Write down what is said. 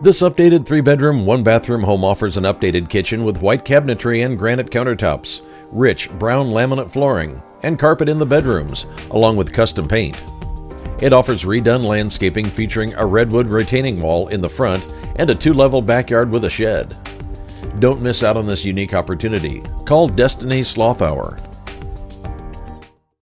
This updated three bedroom, one bathroom home offers an updated kitchen with white cabinetry and granite countertops, rich brown laminate flooring, and carpet in the bedrooms, along with custom paint. It offers redone landscaping featuring a redwood retaining wall in the front and a two level backyard with a shed. Don't miss out on this unique opportunity. Call Destiny Slothower